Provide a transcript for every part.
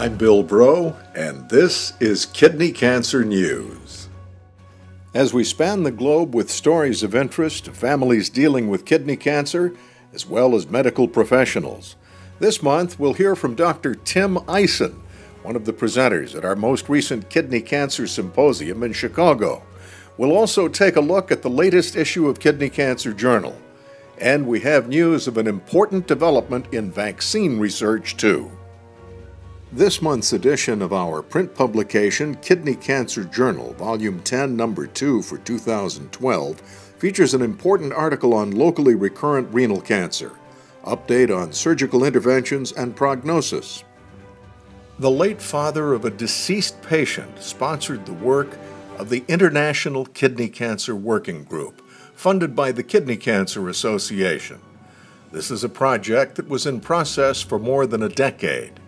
I'm Bill Bro, and this is Kidney Cancer News. As we span the globe with stories of interest to families dealing with kidney cancer, as well as medical professionals, this month we'll hear from Dr. Tim Eisen, one of the presenters at our most recent Kidney Cancer Symposium in Chicago. We'll also take a look at the latest issue of Kidney Cancer Journal. And we have news of an important development in vaccine research, too. This month's edition of our print publication, Kidney Cancer Journal, Volume 10, Number 2 for 2012, features an important article on locally recurrent renal cancer, update on surgical interventions and prognosis. The late father of a deceased patient sponsored the work of the International Kidney Cancer Working Group, funded by the Kidney Cancer Association. This is a project that was in process for more than a decade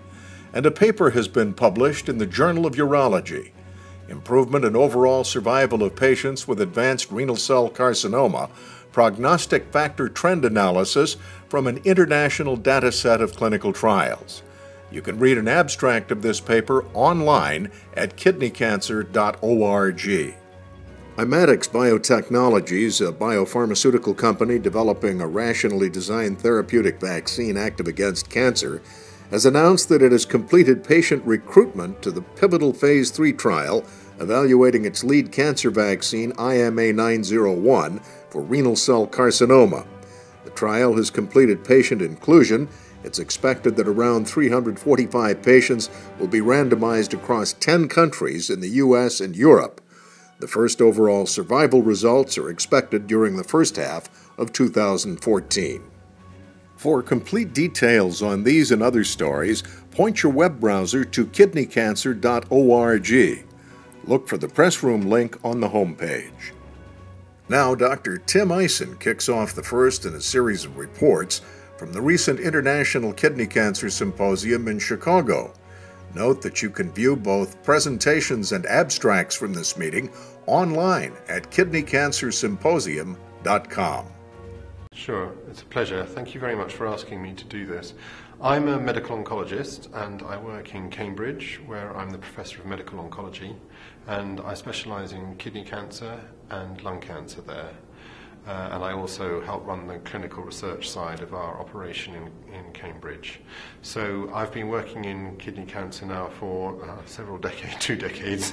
and a paper has been published in the Journal of Urology Improvement in Overall Survival of Patients with Advanced Renal Cell Carcinoma Prognostic Factor Trend Analysis from an International Data Set of Clinical Trials. You can read an abstract of this paper online at kidneycancer.org. Immatics Biotechnologies, a biopharmaceutical company developing a rationally designed therapeutic vaccine active against cancer, has announced that it has completed patient recruitment to the pivotal Phase 3 trial evaluating its lead cancer vaccine, IMA 901, for renal cell carcinoma. The trial has completed patient inclusion. It's expected that around 345 patients will be randomized across 10 countries in the U.S. and Europe. The first overall survival results are expected during the first half of 2014. For complete details on these and other stories, point your web browser to kidneycancer.org. Look for the press room link on the homepage. Now, Dr. Tim Eisen kicks off the first in a series of reports from the recent International Kidney Cancer Symposium in Chicago. Note that you can view both presentations and abstracts from this meeting online at kidneycancersymposium.com. Sure, it's a pleasure. Thank you very much for asking me to do this. I'm a medical oncologist and I work in Cambridge where I'm the professor of medical oncology and I specialize in kidney cancer and lung cancer there. Uh, and I also help run the clinical research side of our operation in, in Cambridge. So I've been working in kidney cancer now for uh, several decades, two decades.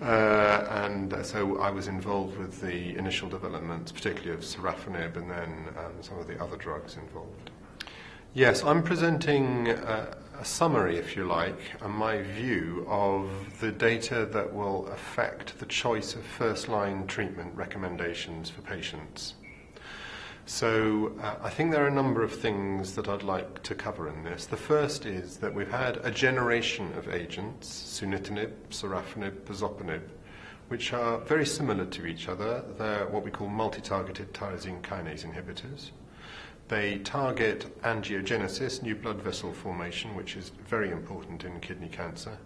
Uh, and so I was involved with the initial development, particularly of sorafenib and then um, some of the other drugs involved. Yes, I'm presenting a, a summary, if you like, and my view of the data that will affect the choice of first line treatment recommendations for patients. So uh, I think there are a number of things that I'd like to cover in this. The first is that we've had a generation of agents, sunitinib, sorafenib, pazopanib, which are very similar to each other. They're what we call multi-targeted tyrosine kinase inhibitors. They target angiogenesis, new blood vessel formation, which is very important in kidney cancer.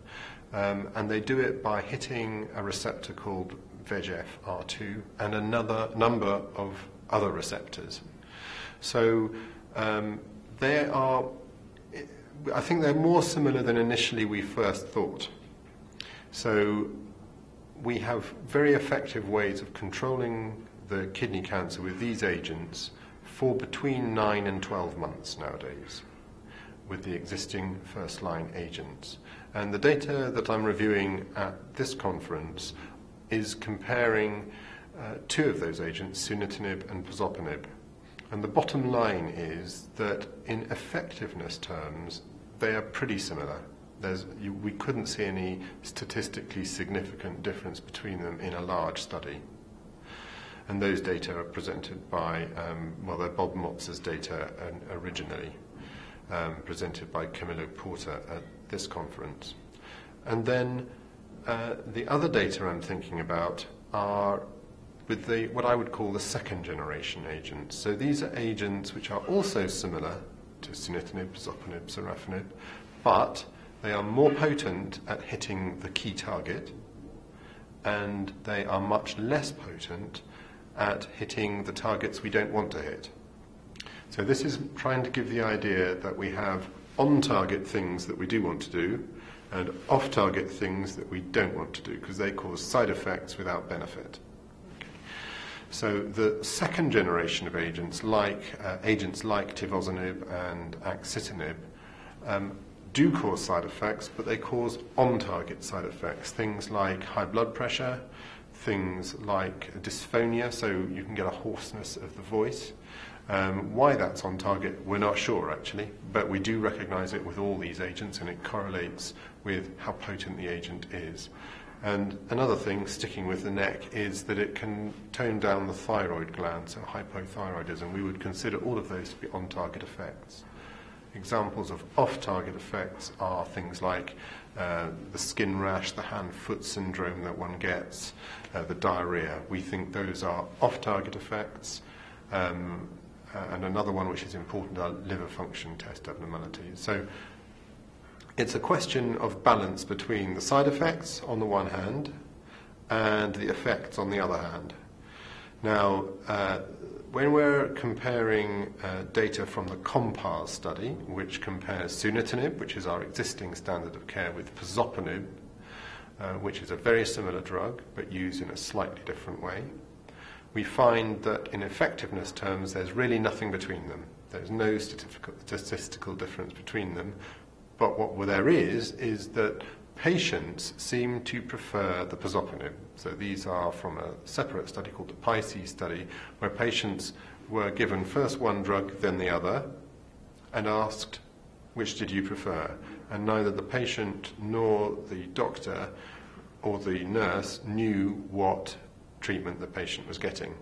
Um, and they do it by hitting a receptor called VEGF-R2 and another number of other receptors. So um, they are, I think they're more similar than initially we first thought. So we have very effective ways of controlling the kidney cancer with these agents for between 9 and 12 months nowadays with the existing first line agents. And the data that I'm reviewing at this conference is comparing uh, two of those agents, sunitinib and pazopanib. And the bottom line is that in effectiveness terms, they are pretty similar. You, we couldn't see any statistically significant difference between them in a large study. And those data are presented by, um, well, they're Bob Motzer's data originally, um, presented by Camillo Porta at this conference. And then uh, the other data I'm thinking about are with the, what I would call the second generation agents. So these are agents which are also similar to sunitinib, pazopanib, sorafenib, but they are more potent at hitting the key target, and they are much less potent at hitting the targets we don't want to hit. So this is trying to give the idea that we have on-target things that we do want to do, and off target things that we don't want to do because they cause side effects without benefit. So the second generation of agents, like uh, agents like tivozanib and axitinib, um, do cause side effects, but they cause on-target side effects. Things like high blood pressure, things like dysphonia, so you can get a hoarseness of the voice. Um, why that's on target, we're not sure actually, but we do recognize it with all these agents and it correlates with how potent the agent is. And another thing, sticking with the neck, is that it can tone down the thyroid gland, so hypothyroidism. We would consider all of those to be on target effects. Examples of off target effects are things like uh, the skin rash, the hand foot syndrome that one gets, uh, the diarrhea. We think those are off target effects. Um, uh, and another one which is important are liver function test abnormalities. So it's a question of balance between the side effects on the one hand and the effects on the other hand. Now, uh, when we're comparing uh, data from the COMPARZ study, which compares sunitinib, which is our existing standard of care, with pazopanib, uh, which is a very similar drug but used in a slightly different way, we find that in effectiveness terms there's really nothing between them. There's no statistical difference between them. But what there is, is that patients seem to prefer the pazopanib. So these are from a separate study called the Pisces study, where patients were given first one drug, then the other, and asked, which did you prefer? And neither the patient nor the doctor or the nurse knew what treatment the patient was getting.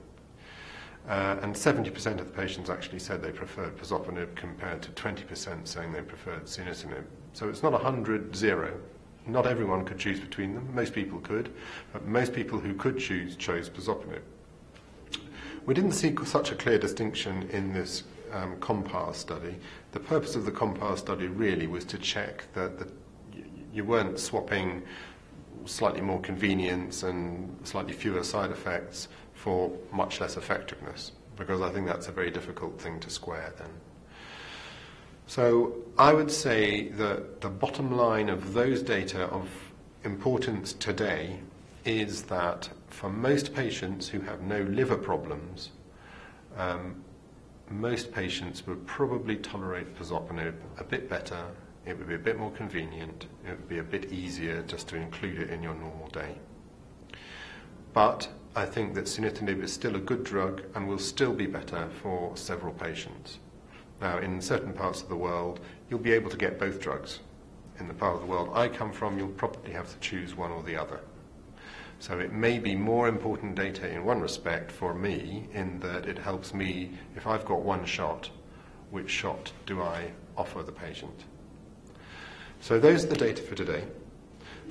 Uh, and 70% of the patients actually said they preferred pazopanib compared to 20% saying they preferred sunitinib. So it's not 100 0 not everyone could choose between them. Most people could, but most people who could choose chose pazopanib. We didn't see such a clear distinction in this um, COMPARZ study. The purpose of the COMPARZ study really was to check that the, you weren't swapping slightly more convenience and slightly fewer side effects for much less effectiveness, because I think that's a very difficult thing to square then. So I would say that the bottom line of those data of importance today is that for most patients who have no liver problems, um, most patients would probably tolerate pazopanib a bit better. It would be a bit more convenient. It would be a bit easier just to include it in your normal day. But I think that sunitinib is still a good drug and will still be better for several patients. Now, in certain parts of the world, you'll be able to get both drugs. In the part of the world I come from, you'll probably have to choose one or the other. So it may be more important data in one respect for me, in that it helps me, if I've got one shot, which shot do I offer the patient? So those are the data for today.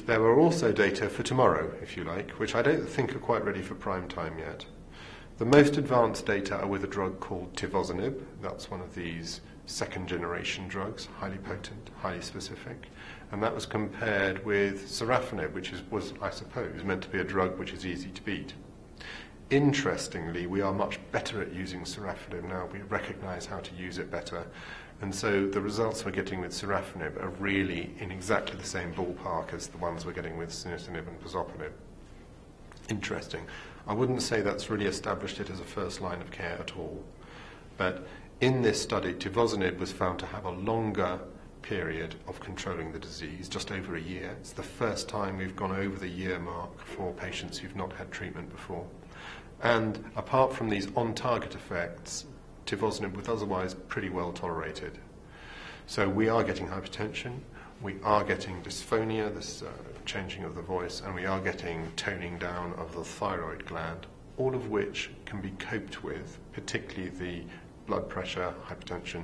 There were also data for tomorrow, if you like, which I don't think are quite ready for prime time yet. The most advanced data are with a drug called tivozanib. That's one of these second generation drugs, highly potent, highly specific. And that was compared with sorafenib, which is, was, I suppose, meant to be a drug which is easy to beat. Interestingly, we are much better at using sorafenib now. We recognize how to use it better. And so the results we're getting with sorafenib are really in exactly the same ballpark as the ones we're getting with sunitinib and pazopanib. Interesting. I wouldn't say that's really established it as a first line of care at all. But in this study, tivozanib was found to have a longer period of controlling the disease, just over a year. It's the first time we've gone over the year mark for patients who've not had treatment before. And apart from these on target effects, tivozanib was otherwise pretty well tolerated. So we are getting hypertension, we are getting dysphonia, this uh, changing of the voice, and we are getting toning down of the thyroid gland, all of which can be coped with, particularly the blood pressure, hypertension,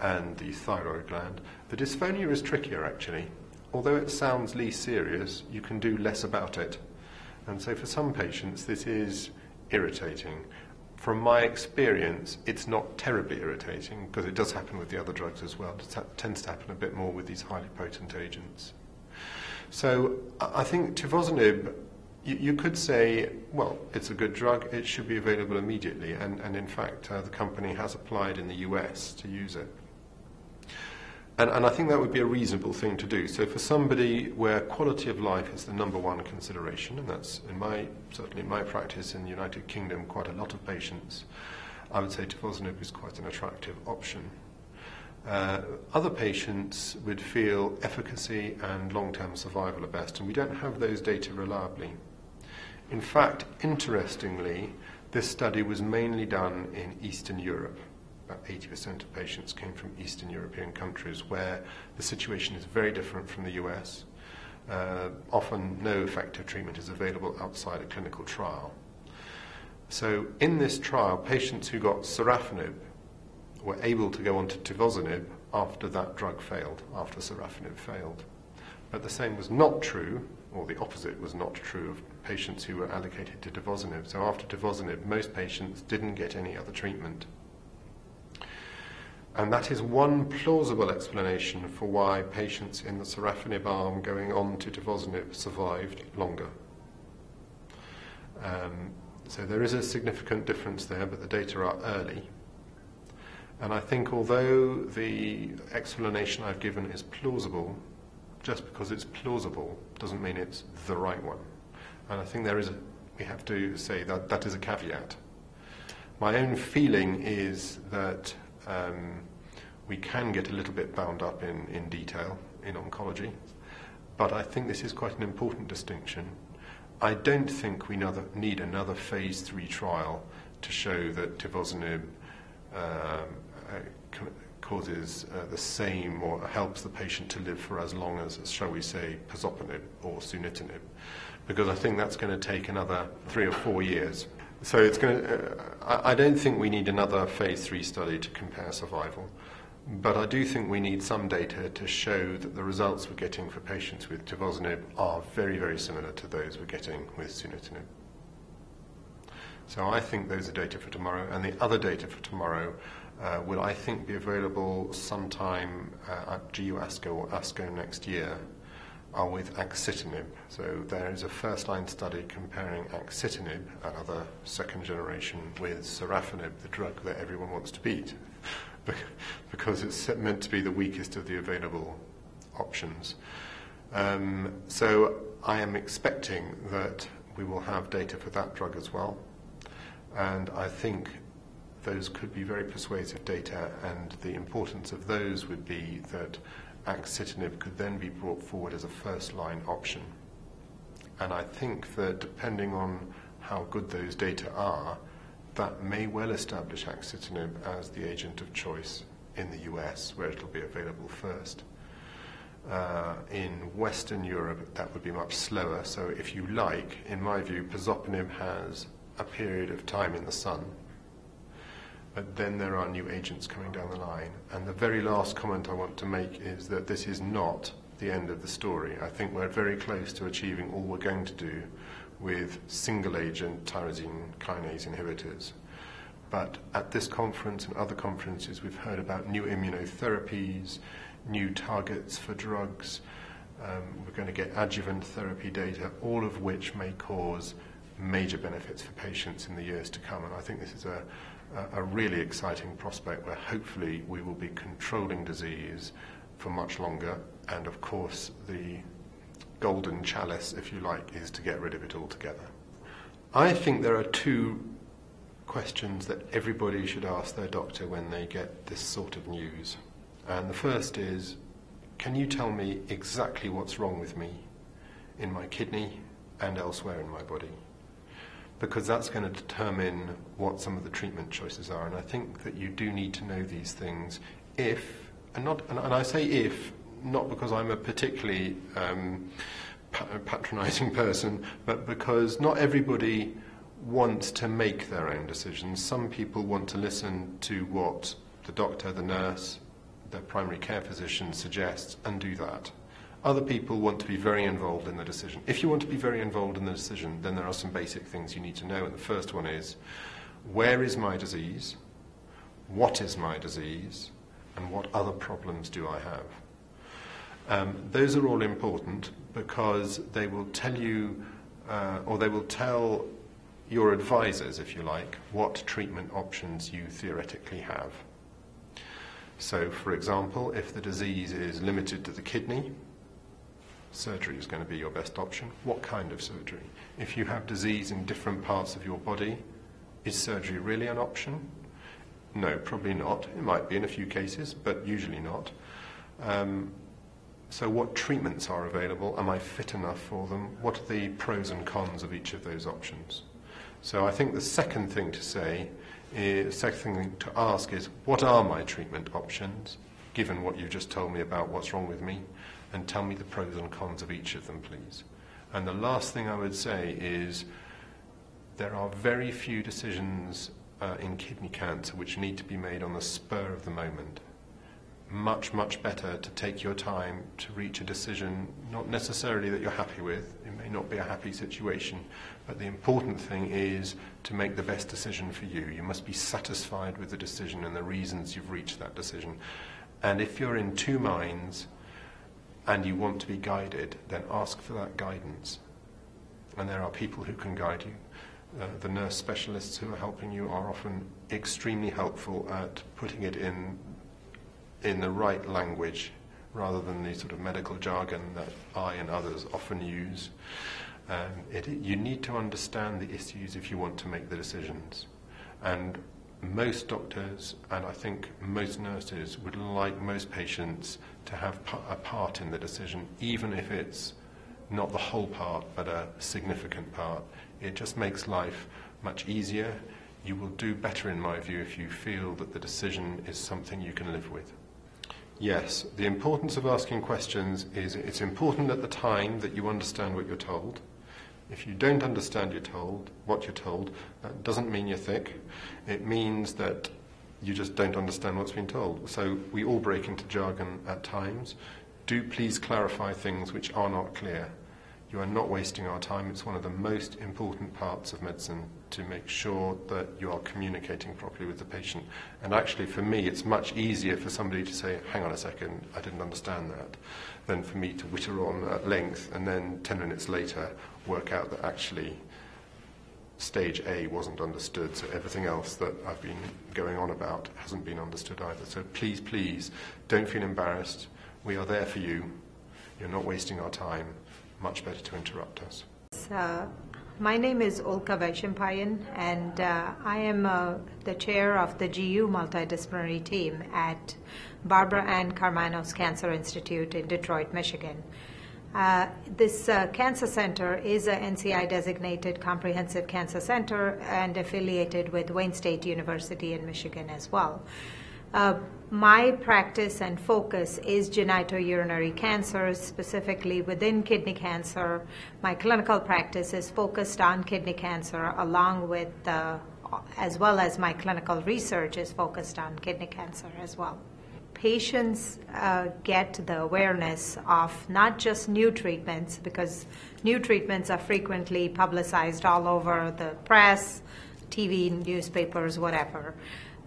and the thyroid gland. The dysphonia is trickier actually. Although it sounds least serious, you can do less about it. And so for some patients, this is irritating. From my experience, it's not terribly irritating because it does happen with the other drugs as well. It tends to happen a bit more with these highly potent agents. So I think tivozanib, you, you, could say, well, it's a good drug, it should be available immediately, and, and in fact, uh, the company has applied in the US to use it. And, and I think that would be a reasonable thing to do. So for somebody where quality of life is the number one consideration, and that's in my certainly in my practice in the United Kingdom, quite a lot of patients, I would say tivozanib is quite an attractive option. Uh, other patients would feel efficacy and long-term survival are best, and we don't have those data reliably. In fact, interestingly, this study was mainly done in Eastern Europe about 80% of patients came from Eastern European countries where the situation is very different from the US. Uh, often no effective treatment is available outside a clinical trial. So in this trial, patients who got sorafenib were able to go on to tivozanib after that drug failed, after sorafenib failed. But the same was not true, or the opposite was not true of patients who were allocated to tivozanib. So after tivozanib, most patients didn't get any other treatment. And that is one plausible explanation for why patients in the sorafenib arm going on to tivozanib survived longer. Um, so there is a significant difference there, but the data are early. And I think although the explanation I've given is plausible, just because it's plausible doesn't mean it's the right one. And I think there is a, we have to say that that is a caveat. My own feeling is that um, we can get a little bit bound up in, in detail in oncology, but I think this is quite an important distinction. I don't think we need another phase three trial to show that tivozanib um, uh, causes uh, the same or helps the patient to live for as long as, shall we say, pazopanib or sunitinib, because I think that's going to take another three or four years. So it's going to, uh, I don't think we need another phase three study to compare survival. But I do think we need some data to show that the results we're getting for patients with tivozanib are very, very similar to those we're getting with sunitinib. So I think those are data for tomorrow, and the other data for tomorrow uh, will, I think, be available sometime uh, at GU ASCO or ASCO next year are with axitinib. So there is a first-line study comparing axitinib, another second generation, with sorafenib, the drug that everyone wants to beat, because it's meant to be the weakest of the available options. Um, so I am expecting that we will have data for that drug as well, and I think those could be very persuasive data, and the importance of those would be that axitinib could then be brought forward as a first-line option. And I think that depending on how good those data are, that may well establish axitinib as the agent of choice in the US, where it'll be available first. Uh, in Western Europe, that would be much slower. So, if you like, in my view, pazopanib has a period of time in the sun, but then there are new agents coming down the line. And the very last comment I want to make is that this is not the end of the story. I think we're very close to achieving all we're going to do with single agent tyrosine kinase inhibitors. But at this conference and other conferences, we've heard about new immunotherapies, new targets for drugs. Um, we're going to get adjuvant therapy data, all of which may cause major benefits for patients in the years to come. And I think this is a, a, really exciting prospect where hopefully we will be controlling disease for much longer. And of course, the golden chalice, if you like, is to get rid of it altogether. I think there are two questions that everybody should ask their doctor when they get this sort of news. And the first is Can you tell me exactly what's wrong with me in my kidney and elsewhere in my body? Because that's going to determine what some of the treatment choices are. And I think that you do need to know these things if, and, not, and, and I say if, not because I'm a particularly um, patronizing person, but because not everybody wants to make their own decisions. Some people want to listen to what the doctor, the nurse, their primary care physician suggests and do that. Other people want to be very involved in the decision. If you want to be very involved in the decision, then there are some basic things you need to know. And the first one is where is my disease? What is my disease? And what other problems do I have? Um, those are all important because they will tell you, uh, or they will tell your advisors, if you like, what treatment options you theoretically have. So, for example, if the disease is limited to the kidney, surgery is going to be your best option. What kind of surgery? If you have disease in different parts of your body, is surgery really an option? No, probably not. It might be in a few cases, but usually not. Um, so, what treatments are available? Am I fit enough for them? What are the pros and cons of each of those options? So, I think the second thing to say, is, second thing to ask is, what are my treatment options, given what you've just told me about what's wrong with me? And tell me the pros and cons of each of them, please. And the last thing I would say is, there are very few decisions uh, in kidney cancer which need to be made on the spur of the moment much, much better to take your time to reach a decision, not necessarily that you're happy with. It may not be a happy situation, but the important thing is to make the best decision for you. You must be satisfied with the decision and the reasons you've reached that decision. And if you're in two minds and you want to be guided, then ask for that guidance. And there are people who can guide you. Uh, the nurse specialists who are helping you are often extremely helpful at putting it in in the right language rather than the sort of medical jargon that I and others often use. Um, it, you need to understand the issues if you want to make the decisions. And most doctors, and I think most nurses, would like most patients to have a part in the decision, even if it's not the whole part, but a significant part. It just makes life much easier. You will do better, in my view, if you feel that the decision is something you can live with. Yes, the importance of asking questions is it's important at the time that you understand what you're told. If you don't understand you're told, what you're told, that doesn't mean you're thick. It means that you just don't understand what's been told. So we all break into jargon at times. Do please clarify things which are not clear. You are not wasting our time. It's one of the most important parts of medicine to make sure that you are communicating properly with the patient. And actually, for me, it's much easier for somebody to say, hang on a second, I didn't understand that, than for me to witter on at length and then 10 minutes later work out that actually stage A wasn't understood, so everything else that I've been going on about hasn't been understood either. So please, please, don't feel embarrassed. We are there for you. You're not wasting our time much better to interrupt us. Uh, my name is Ulka Vaishampayan, and uh, I am uh, the chair of the GU multidisciplinary team at Barbara Ann Karmanos Cancer Institute in Detroit, Michigan. Uh, this uh, cancer center is an NCI designated comprehensive cancer center and affiliated with Wayne State University in Michigan as well. Uh, my practice and focus is genitourinary cancers, specifically within kidney cancer. My clinical practice is focused on kidney cancer, along with, uh, as well as my clinical research is focused on kidney cancer as well. Patients uh, get the awareness of not just new treatments, because new treatments are frequently publicized all over the press, TV, newspapers, whatever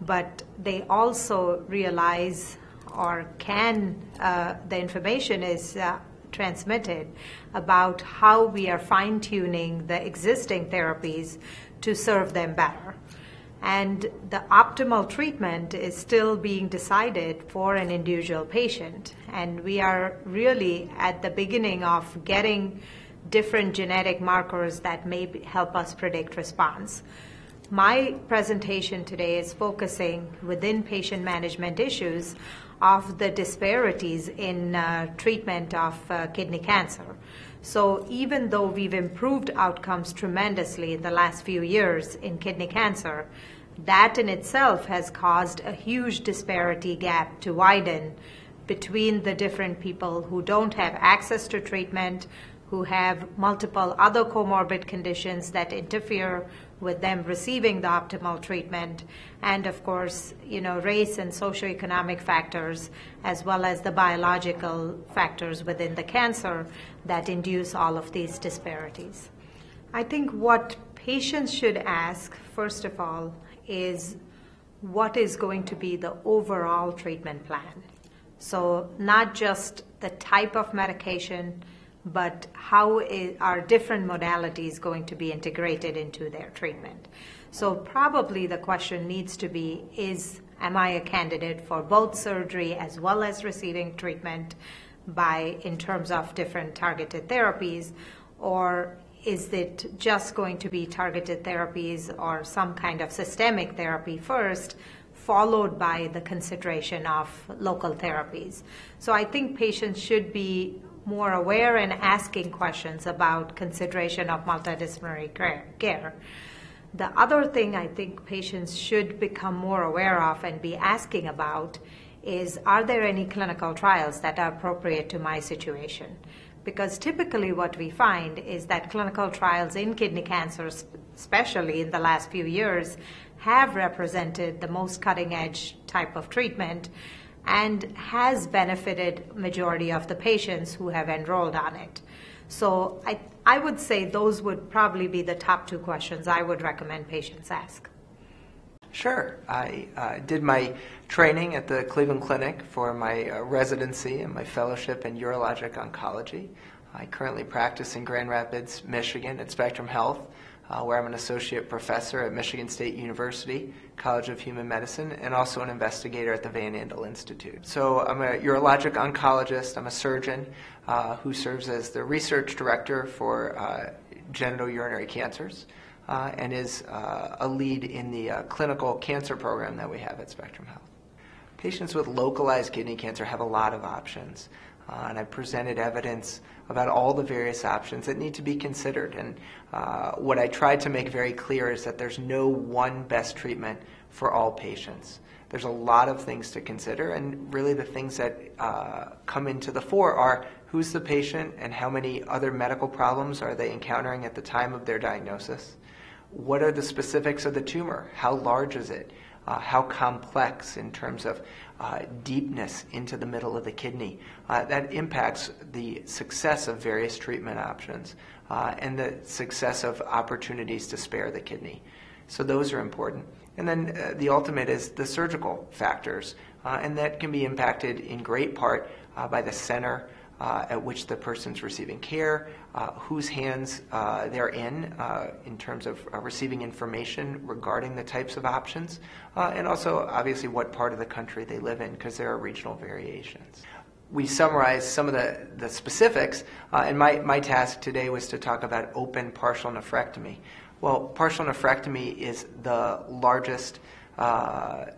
but they also realize or can, uh, the information is uh, transmitted about how we are fine tuning the existing therapies to serve them better. And the optimal treatment is still being decided for an individual patient. And we are really at the beginning of getting different genetic markers that may help us predict response. My presentation today is focusing within patient management issues of the disparities in uh, treatment of uh, kidney cancer. So, even though we've improved outcomes tremendously in the last few years in kidney cancer, that in itself has caused a huge disparity gap to widen between the different people who don't have access to treatment, who have multiple other comorbid conditions that interfere with them receiving the optimal treatment, and of course, you know, race and socioeconomic factors, as well as the biological factors within the cancer that induce all of these disparities. I think what patients should ask, first of all, is what is going to be the overall treatment plan? So, not just the type of medication but how is, are different modalities going to be integrated into their treatment? So, probably the question needs to be is am I a candidate for both surgery as well as receiving treatment by in terms of different targeted therapies or is it just going to be targeted therapies or some kind of systemic therapy first followed by the consideration of local therapies so i think patients should be more aware and asking questions about consideration of multidisciplinary care the other thing I think patients should become more aware of and be asking about is are there any clinical trials that are appropriate to my situation? Because typically, what we find is that clinical trials in kidney cancer, especially in the last few years, have represented the most cutting edge type of treatment and has benefited majority of the patients who have enrolled on it. So I, I would say those would probably be the top two questions I would recommend patients ask. Sure. I uh, did my training at the Cleveland Clinic for my uh, residency and my fellowship in urologic oncology. I currently practice in Grand Rapids, Michigan at Spectrum Health uh, where I'm an associate professor at Michigan State University, College of Human Medicine, and also an investigator at the Van Andel Institute. So I'm a urologic oncologist, I'm a surgeon uh, who serves as the research director for uh, genitourinary cancers. Uh, and is uh, a lead in the uh, clinical cancer program that we have at Spectrum Health. Patients with localized kidney cancer have a lot of options. And I presented evidence about all the various options that need to be considered. And uh, what I tried to make very clear is that there's no one best treatment for all patients. There's a lot of things to consider, and really the things that uh, come into the fore are who's the patient and how many other medical problems are they encountering at the time of their diagnosis? What are the specifics of the tumor? How large is it? Uh, how complex in terms of uh, deepness into the middle of the kidney. Uh, that impacts the success of various treatment options uh, and the success of opportunities to spare the kidney. So those are important. And then uh, the ultimate is the surgical factors, uh, and that can be impacted in great part by the center uh, at which the person's receiving care, uh, whose hands uh, they're in uh, in terms of uh, receiving information regarding the types of options, uh, and also obviously what part of the country they live in because there are regional variations. We summarize some of the, the specifics, and my, my task today was to talk about open partial nephrectomy. Well, partial nephrectomy is the largest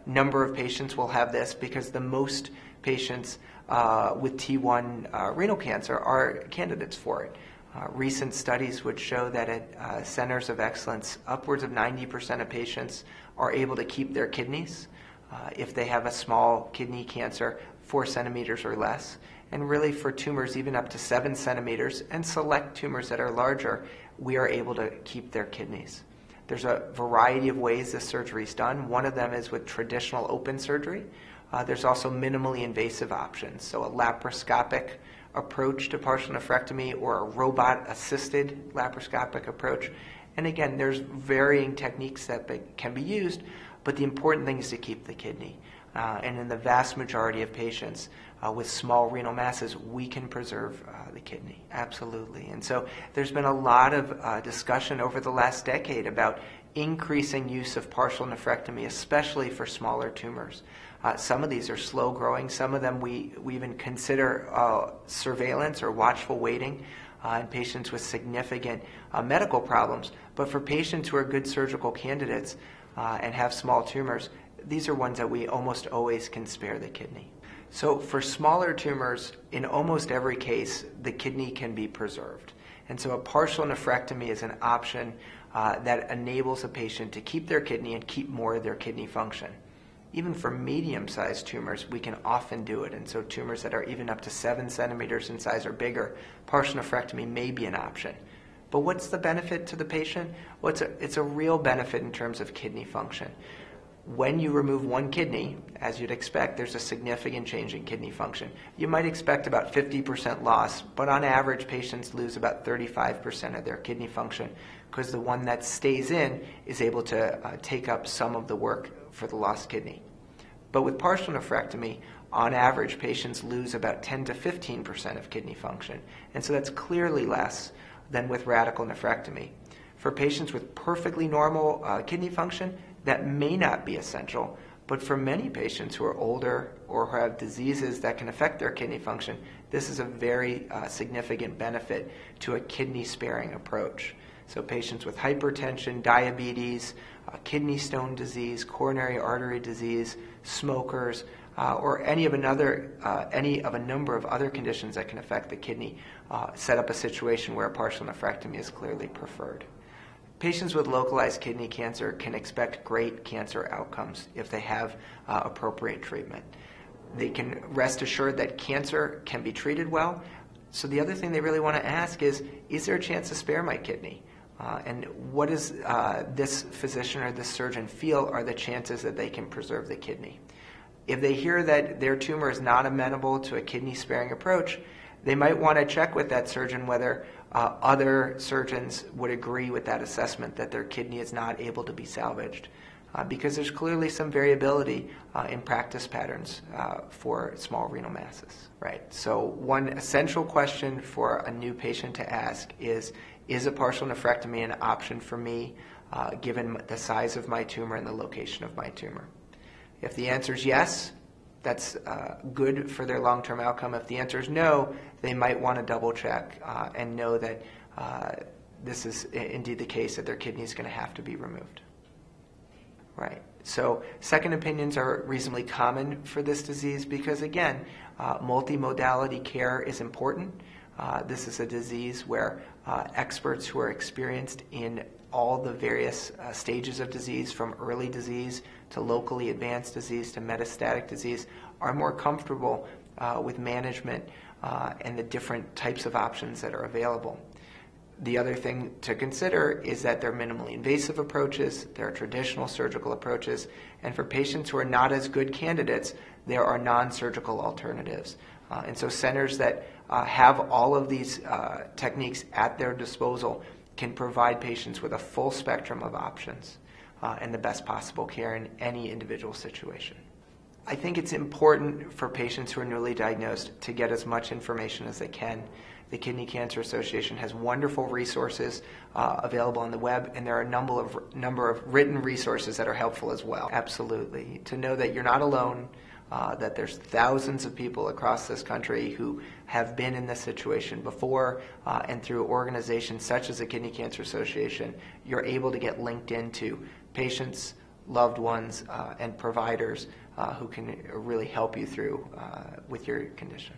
number of patients will have this because the most patients uh, with T1 uh, renal cancer are candidates for it. Uh, recent studies would show that at uh, centers of excellence, upwards of 90% of patients are able to keep their kidneys uh, if they have a small kidney cancer, four centimeters or less. And really, for tumors even up to seven centimeters and select tumors that are larger, we are able to keep their kidneys. There's a variety of ways this surgery is done. One of them is with traditional open surgery, uh, there's also minimally invasive options, so a laparoscopic approach to partial nephrectomy or a robot assisted laparoscopic approach. And again, there's varying techniques that be, can be used, but the important thing is to keep the kidney. Uh, and in the vast majority of patients uh, with small renal masses, we can preserve uh, the kidney. Absolutely. And so there's been a lot of discussion over the last decade about increasing use of partial nephrectomy, especially for smaller tumors. Uh, some of these are slow growing. Some of them we, we even consider uh, surveillance or watchful waiting uh, in patients with significant medical problems. But for patients who are good surgical candidates and have small tumors, these are ones that we almost always can spare the kidney. So for smaller tumors, in almost every case, the kidney can be preserved. And so a partial nephrectomy is an option uh, that enables a patient to keep their kidney and keep more of their kidney function even for medium sized tumors, we can often do it. And so, tumors that are even up to seven centimeters in size or bigger, partial nephrectomy may be an option. But what's the benefit to the patient? Well, it's a, it's a real benefit in terms of kidney function. When you remove one kidney, as you'd expect, there's a significant change in kidney function. You might expect about 50% loss, but on average, patients lose about 35% of their kidney function because the one that stays in is able to uh, take up some of the work for the lost kidney. But with partial nephrectomy, on average, patients lose about 10 to 15 percent of kidney function. And so that's clearly less than with radical nephrectomy. For patients with perfectly normal uh, kidney function, that may not be essential, But for many patients who are older or who have diseases that can affect their kidney function, this is a very uh, significant benefit to a kidney sparing approach. So, patients with hypertension, diabetes, uh, kidney stone disease, coronary artery disease, smokers, uh, or any of another, uh, any of a number of other conditions that can affect the kidney, uh, set up a situation where a partial nephrectomy is clearly preferred. Patients with localized kidney cancer can expect great cancer outcomes if they have uh, appropriate treatment. They can rest assured that cancer can be treated well. So, the other thing they really want to ask is Is there a chance to spare my kidney? Uh, and what does uh, this physician or this surgeon feel are the chances that they can preserve the kidney? If they hear that their tumor is not amenable to a kidney sparing approach, they might want to check with that surgeon whether uh, other surgeons would agree with that assessment that their kidney is not able to be salvaged. Uh, because there's clearly some variability uh, in practice patterns uh, for small renal masses, right? So, one essential question for a new patient to ask is Is a partial nephrectomy an option for me uh, given the size of my tumor and the location of my tumor? If the answer is yes, that's uh, good for their long term outcome. If the answer is no, they might want to double check uh, and know that uh, this is indeed the case that their kidney is going to have to be removed. Right. So, second opinions are reasonably common for this disease because, again, uh, multimodality care is important. Uh, this is a disease where uh, experts who are experienced in all the various uh, stages of disease, from early disease to locally advanced disease to metastatic disease, are more comfortable uh, with management uh, and the different types of options that are available. The other thing to consider is that there are minimally invasive approaches, there are traditional surgical approaches, and for patients who are not as good candidates, there are non surgical alternatives. Uh, and so, centers that uh, have all of these uh, techniques at their disposal can provide patients with a full spectrum of options uh, and the best possible care in any individual situation. I think it's important for patients who are newly diagnosed to get as much information as they can. The Kidney Cancer Association has wonderful resources uh, available on the web, and there are a number of, number of written resources that are helpful as well. Absolutely. To know that you're not alone, uh, that there's thousands of people across this country who have been in this situation before, uh, and through organizations such as the Kidney Cancer Association, you're able to get linked into patients, loved ones, uh, and providers uh, who can really help you through uh, with your condition.